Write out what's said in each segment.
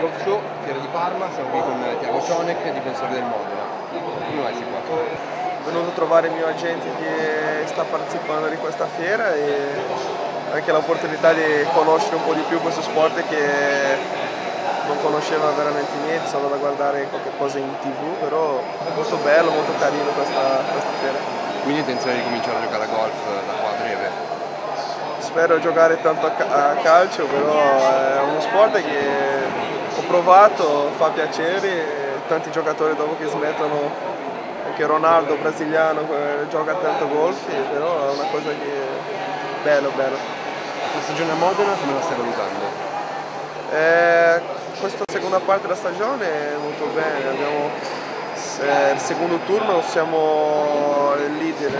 Golf Show, Fiera di Parma, siamo qui con Tiago Cionek, difensore del Modena. Come vai sei qua? Sono venuto a trovare il mio agente che sta partecipando di questa fiera e anche l'opportunità di conoscere un po' di più questo sport che non conosceva veramente niente, solo da guardare qualche cosa in tv, però molto bello, molto carino questa, questa fiera. Quindi intenzione di cominciare a giocare a golf da qua a breve? spero giocare tanto a, calcio, però è uno sport che provato, fa piacere, tanti giocatori dopo che smettono, anche Ronaldo brasiliano gioca tanto golf, però è una cosa che è bello, bello. La stagione a Modena come la stai valutando? Eh, questa seconda parte della stagione è molto bene, abbiamo eh, il secondo turno siamo il leader,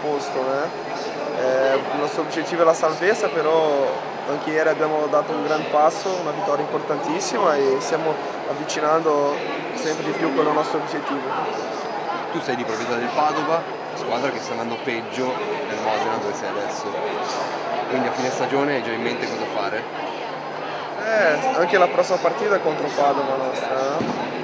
posto. Eh? Eh, il nostro obiettivo è la salvezza, però anche ieri abbiamo dato un gran passo, una vittoria importantissima e stiamo avvicinando sempre di più con il nostro obiettivo. Tu sei di proprietà del Padova, squadra che sta andando peggio nel Modena dove sei adesso. Quindi a fine stagione hai già in mente cosa fare? Eh, anche la prossima partita è contro Padova nostra, eh?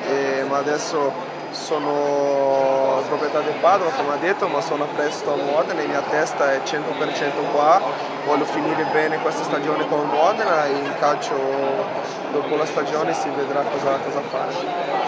Ma adesso sono proprietà del Padova come ha detto ma sono presto a Modena e mia testa è 100% qua. Voglio finire bene questa stagione con Modena e in calcio dopo la stagione si vedrà cosa, cosa fare